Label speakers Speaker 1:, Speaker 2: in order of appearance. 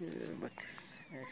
Speaker 1: बच्चे